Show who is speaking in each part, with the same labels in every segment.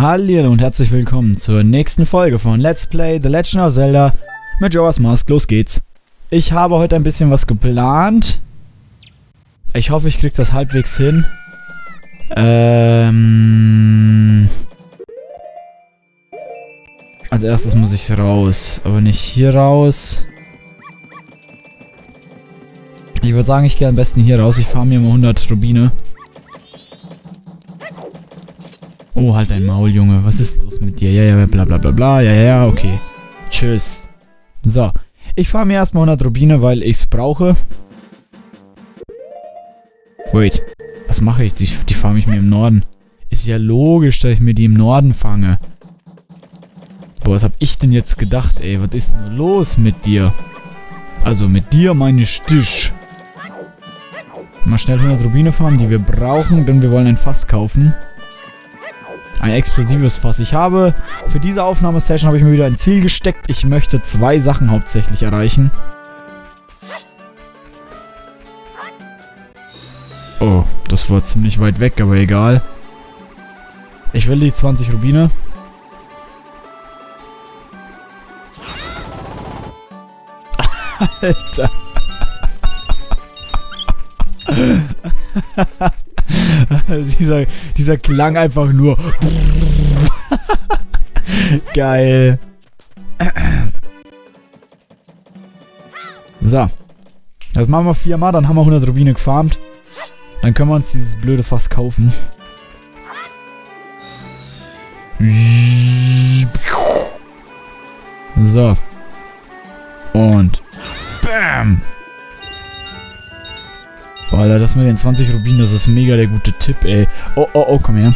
Speaker 1: Hallo und herzlich willkommen zur nächsten Folge von Let's Play The Legend of Zelda mit Joas Mask. Los geht's. Ich habe heute ein bisschen was geplant. Ich hoffe, ich krieg das halbwegs hin. Ähm... Als erstes muss ich raus, aber nicht hier raus. Ich würde sagen, ich gehe am besten hier raus. Ich fahre mir mal 100 Rubine. Oh, halt dein Maul, Junge. Was ist los mit dir? Ja, ja, bla bla bla bla. Ja, ja, okay. Tschüss. So. Ich fahre mir erstmal 100 Rubine, weil ich es brauche. Wait. Was mache ich? Die, die farme ich mir im Norden. Ist ja logisch, dass ich mir die im Norden fange. Boah, was hab ich denn jetzt gedacht, ey? Was ist denn los mit dir? Also mit dir meine Stich. Mal schnell 100 Rubine farmen, die wir brauchen, denn wir wollen ein Fass kaufen. Ein explosives Fass. Ich habe für diese Aufnahmesession habe ich mir wieder ein Ziel gesteckt. Ich möchte zwei Sachen hauptsächlich erreichen. Oh, das war ziemlich weit weg, aber egal. Ich will die 20 Rubine. Alter. dieser, dieser Klang einfach nur. Geil. So. Das machen wir viermal, dann haben wir 100 Rubine gefarmt. Dann können wir uns dieses blöde Fass kaufen. So. Alter, das mit den 20 Rubinen, das ist mega der gute Tipp, ey. Oh, oh, oh, komm her.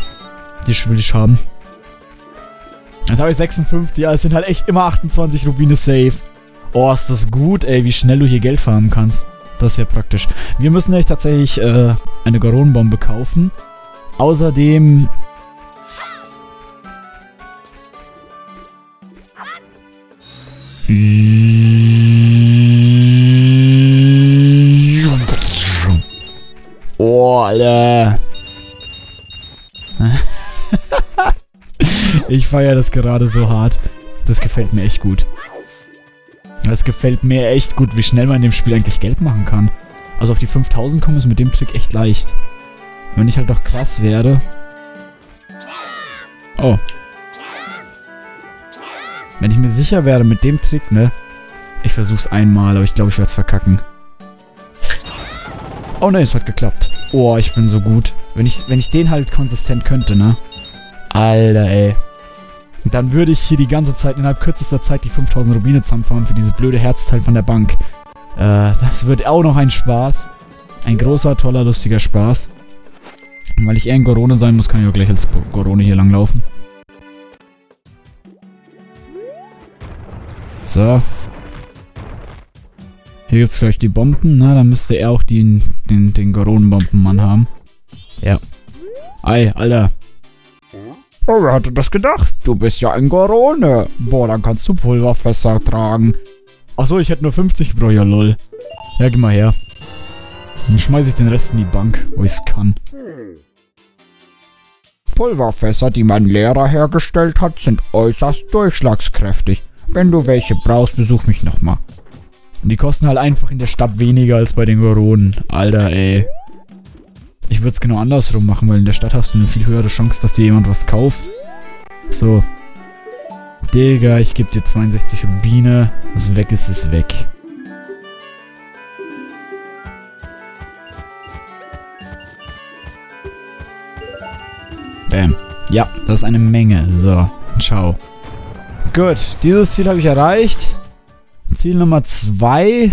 Speaker 1: Die will ich haben. Jetzt habe ich 56, ja, es sind halt echt immer 28 Rubine safe. Oh, ist das gut, ey, wie schnell du hier Geld farmen kannst. Das ist ja praktisch. Wir müssen nämlich tatsächlich äh, eine Goronenbombe kaufen. Außerdem feiere das gerade so hart. Das gefällt mir echt gut. Das gefällt mir echt gut, wie schnell man in dem Spiel eigentlich Geld machen kann. Also auf die 5000 kommen ist mit dem Trick echt leicht. Wenn ich halt noch krass werde. Oh. Wenn ich mir sicher werde mit dem Trick, ne? Ich versuch's einmal, aber ich glaube, ich werde es verkacken. Oh ne, es hat geklappt. Oh, ich bin so gut. Wenn ich, wenn ich den halt konsistent könnte, ne? Alter, ey. Dann würde ich hier die ganze Zeit, innerhalb kürzester Zeit, die 5000 Rubine zusammenfahren für dieses blöde Herzteil von der Bank. Äh, das wird auch noch ein Spaß. Ein großer, toller, lustiger Spaß. Und weil ich eher ein Gorone sein muss, kann ich auch gleich als Gorone hier langlaufen. So. Hier gibt es gleich die Bomben. Na, dann müsste er auch den, den, den Goronenbombenmann haben. Ja. Ei, Alter. Oh, wer hatte das gedacht? Du bist ja ein Gorone. Boah, dann kannst du Pulverfässer tragen. Achso, ich hätte nur 50 Bro, ja lol. Ja, geh mal her. Dann schmeiße ich den Rest in die Bank, wo ich es kann. Pulverfässer, die mein Lehrer hergestellt hat, sind äußerst durchschlagskräftig. Wenn du welche brauchst, besuch mich nochmal. Die kosten halt einfach in der Stadt weniger als bei den Goronen. Alter, ey. Ich würde es genau andersrum machen, weil in der Stadt hast du eine viel höhere Chance, dass dir jemand was kauft. So. Digga, ich gebe dir 62 Rubine. Was weg ist, ist weg. Bam. Ja, das ist eine Menge. So, ciao. Gut, dieses Ziel habe ich erreicht. Ziel Nummer 2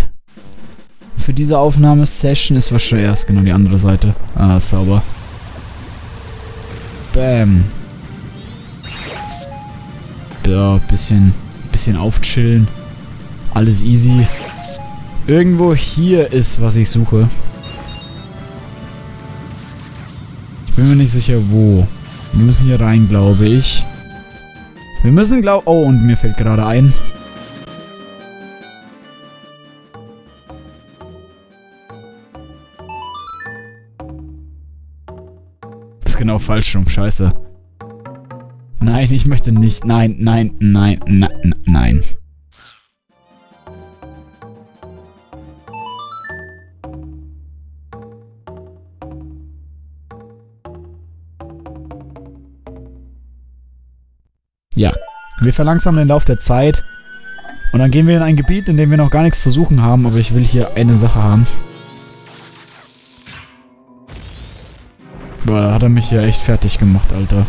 Speaker 1: für diese Aufnahmesession ist wahrscheinlich erst genau die andere Seite. Ah, sauber. Bam. Ja, bisschen, bisschen aufchillen. Alles easy. Irgendwo hier ist, was ich suche. Ich bin mir nicht sicher, wo. Wir müssen hier rein, glaube ich. Wir müssen, glaube Oh, und mir fällt gerade ein. Genau falsch rum. Scheiße. Nein, ich möchte nicht. Nein, nein, nein, nein, nein. Ja. Wir verlangsamen den Lauf der Zeit. Und dann gehen wir in ein Gebiet, in dem wir noch gar nichts zu suchen haben. Aber ich will hier eine Sache haben. Boah, da hat er mich ja echt fertig gemacht, Alter.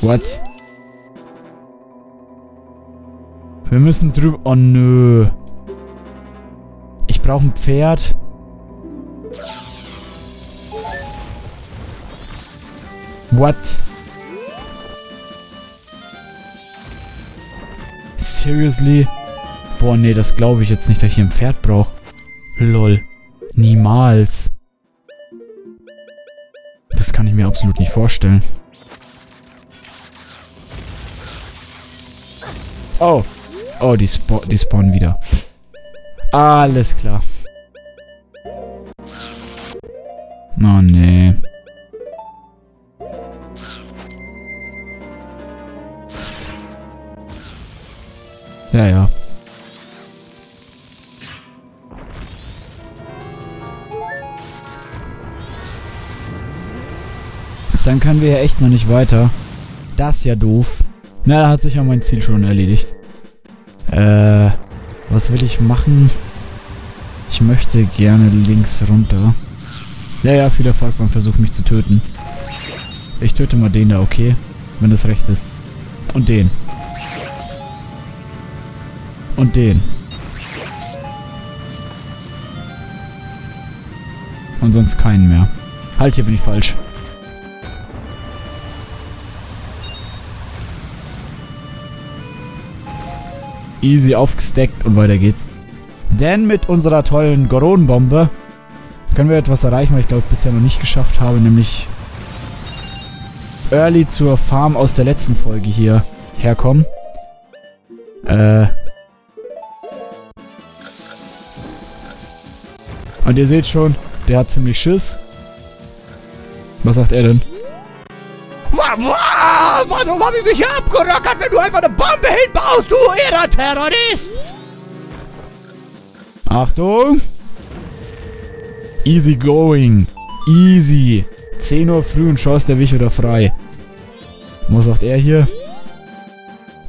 Speaker 1: What? Wir müssen drüber... Oh, nö. Ich brauche ein Pferd. What? Seriously? Boah, nee, das glaube ich jetzt nicht, dass ich hier ein Pferd brauche. Lol. Niemals. Das kann ich mir absolut nicht vorstellen. Oh. Oh, die, spa die spawnen wieder. Alles klar. Oh, nee. Dann können wir ja echt noch nicht weiter. Das ist ja doof. Na, da hat sich ja mein Ziel schon erledigt. Äh, was will ich machen? Ich möchte gerne links runter. Ja, ja, viel Erfolg beim Versuch, mich zu töten. Ich töte mal den da, okay? Wenn das recht ist. Und den. Und den. Und sonst keinen mehr. Halt, hier bin ich falsch. Easy aufgesteckt und weiter geht's. Denn mit unserer tollen Goron-Bombe können wir etwas erreichen, was ich glaube bisher noch nicht geschafft habe, nämlich early zur Farm aus der letzten Folge hier herkommen. Äh, Und ihr seht schon, der hat ziemlich Schiss. Was sagt er denn?
Speaker 2: Warum habe ich mich hier abgerackert, wenn du einfach eine Bombe hinbaust, du irrer Terrorist?
Speaker 1: Achtung! Easy going. Easy. 10 Uhr früh und schon ist der Weg wieder frei. Was sagt er hier?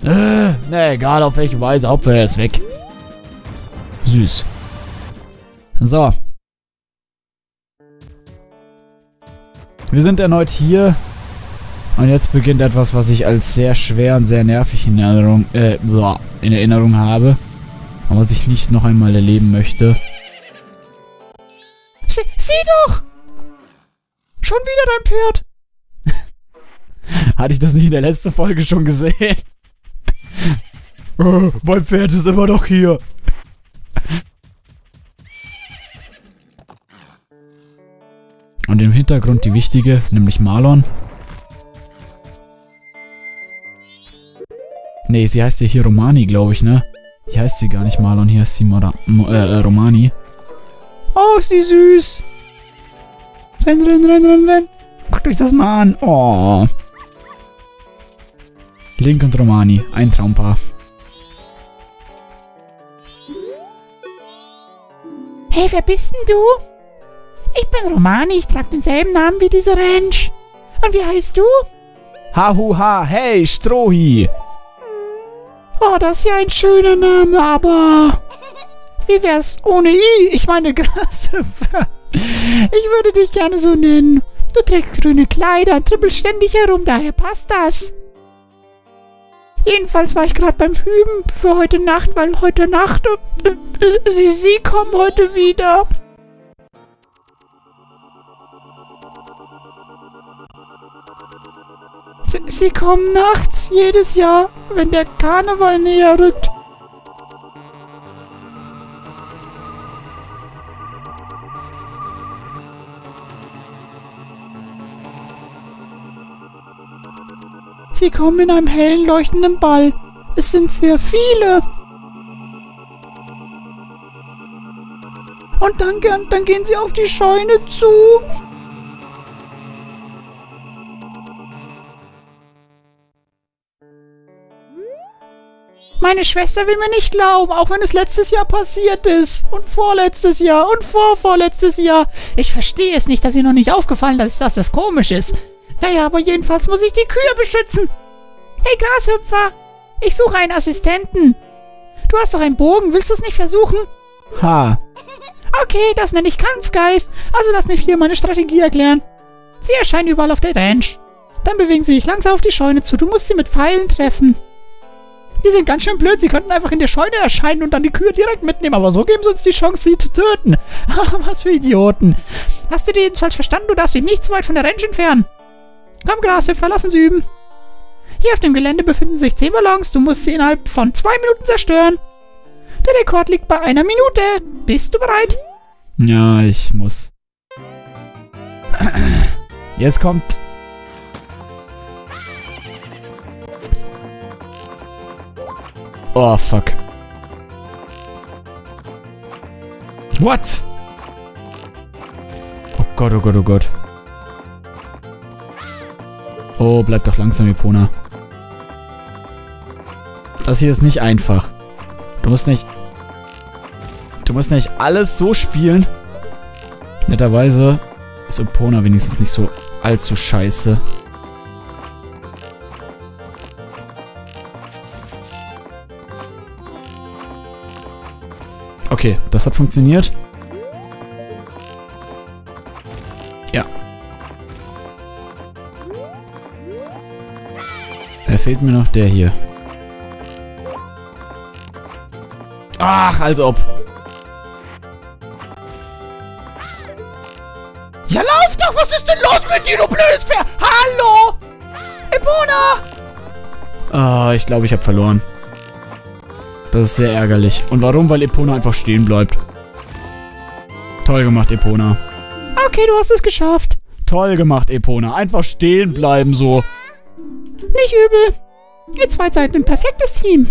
Speaker 1: Äh, ne, egal auf welche Weise, Hauptsache er ist weg. Süß. So. Wir sind erneut hier. Und jetzt beginnt etwas, was ich als sehr schwer und sehr nervig in Erinnerung, äh, in Erinnerung habe. Aber was ich nicht noch einmal erleben möchte.
Speaker 2: Sie, sieh doch! Schon wieder dein
Speaker 1: Pferd! Hatte ich das nicht in der letzten Folge schon gesehen? oh, mein Pferd ist immer noch hier. Und im Hintergrund die wichtige, nämlich Marlon. Nee, sie heißt ja hier Romani, glaube ich, ne? Hier heißt sie gar nicht Marlon, hier heißt sie Mora Mo äh, Romani.
Speaker 2: Oh, ist die süß. Renn, renn, renn, renn, renn. Guckt euch das mal an. Oh.
Speaker 1: Link und Romani, ein Traumpaar.
Speaker 2: Hey, wer bist denn du? Ich bin Romani, ich trage denselben Namen wie diese Ranch. Und wie heißt du?
Speaker 1: Hahuha, hey, Strohi.
Speaker 2: Oh, das ist ja ein schöner Name, aber... Wie wär's ohne I? Ich meine Grashüpfer. Ich würde dich gerne so nennen. Du trägst grüne Kleider trippelst ständig herum, daher passt das. Jedenfalls war ich gerade beim Üben für heute Nacht, weil heute Nacht... Äh, äh, sie, sie kommen heute wieder. Sie, sie kommen nachts, jedes Jahr, wenn der Karneval näher rückt. Sie kommen in einem hellen, leuchtenden Ball. Es sind sehr viele. Und dann, dann gehen sie auf die Scheune zu. Meine Schwester will mir nicht glauben, auch wenn es letztes Jahr passiert ist. Und vorletztes Jahr und vorvorletztes Jahr. Ich verstehe es nicht, dass ihr noch nicht aufgefallen ist, dass das komisch ist. Naja, aber jedenfalls muss ich die Kühe beschützen. Hey, Grashüpfer. Ich suche einen Assistenten. Du hast doch einen Bogen, willst du es nicht versuchen?
Speaker 1: Ha.
Speaker 2: Okay, das nenne ich Kampfgeist. Also lass mich hier meine Strategie erklären. Sie erscheinen überall auf der Ranch. Dann bewegen sie sich langsam auf die Scheune zu. Du musst sie mit Pfeilen treffen. Die sind ganz schön blöd. Sie könnten einfach in der Scheune erscheinen und dann die Kühe direkt mitnehmen. Aber so geben sie uns die Chance, sie zu töten. Was für Idioten. Hast du dir jedenfalls verstanden? Du darfst dich nicht zu weit von der Ranch entfernen. Komm, Grashüpfer, lassen Sie üben. Hier auf dem Gelände befinden sich 10 Ballons. Du musst sie innerhalb von 2 Minuten zerstören. Der Rekord liegt bei einer Minute. Bist du bereit?
Speaker 1: Ja, ich muss. Jetzt kommt... Oh, fuck. What? Oh Gott, oh Gott, oh Gott. Oh, bleib doch langsam, Epona. Das hier ist nicht einfach. Du musst nicht... Du musst nicht alles so spielen. Netterweise ist Epona wenigstens nicht so allzu scheiße. Okay, das hat funktioniert. Ja. Da fehlt mir noch der hier. Ach, als ob.
Speaker 2: Ja, lauf doch! Was ist denn los mit dir, du blödes Pferd? Hallo! Epona!
Speaker 1: Ah, ich glaube, ich habe verloren. Das ist sehr ärgerlich. Und warum? Weil Epona einfach stehen bleibt. Toll gemacht, Epona.
Speaker 2: Okay, du hast es geschafft.
Speaker 1: Toll gemacht, Epona. Einfach stehen bleiben so.
Speaker 2: Nicht übel. Ihr zwei seid ein perfektes Team.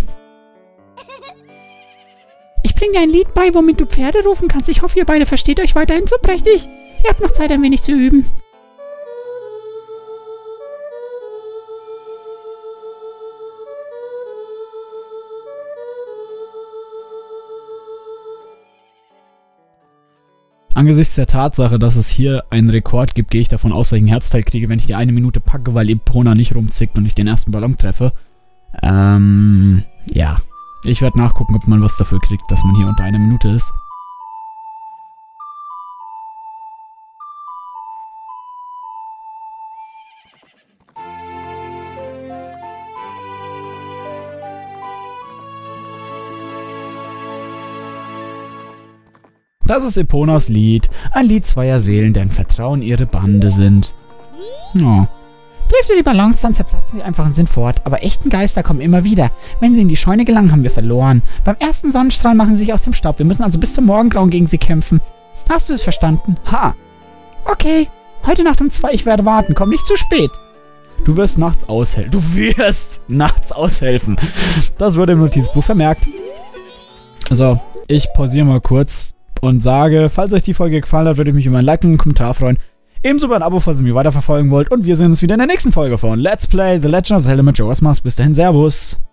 Speaker 2: Ich bringe dir ein Lied bei, womit du Pferde rufen kannst. Ich hoffe, ihr beide versteht euch weiterhin so prächtig. Ihr habt noch Zeit, ein wenig zu üben.
Speaker 1: Angesichts der Tatsache, dass es hier einen Rekord gibt, gehe ich davon aus, dass ich ein Herzteil kriege, wenn ich die eine Minute packe, weil Epona nicht rumzickt und ich den ersten Ballon treffe. Ähm, ja. Ich werde nachgucken, ob man was dafür kriegt, dass man hier unter einer Minute ist. Das ist Eponas Lied. Ein Lied zweier Seelen, deren Vertrauen ihre Bande sind. Oh.
Speaker 2: Triffst du die Ballons, dann zerplatzen sie einfach und sind fort. Aber echten Geister kommen immer wieder. Wenn sie in die Scheune gelangen, haben wir verloren. Beim ersten Sonnenstrahl machen sie sich aus dem Staub. Wir müssen also bis zum Morgengrauen gegen sie kämpfen. Hast du es verstanden?
Speaker 1: Ha!
Speaker 2: Okay. Heute Nacht um zwei, ich werde warten. Komm nicht zu spät.
Speaker 1: Du wirst nachts aushelfen. Du wirst nachts aushelfen. Das wurde im Notizbuch vermerkt. So, ich pausiere mal kurz und sage, falls euch die Folge gefallen hat, würde ich mich über ein Like und einen Kommentar freuen. Ebenso über ein Abo, falls ihr mich weiterverfolgen wollt. Und wir sehen uns wieder in der nächsten Folge von Let's Play The Legend of Zelda Majora's Mask. Bis dahin, Servus!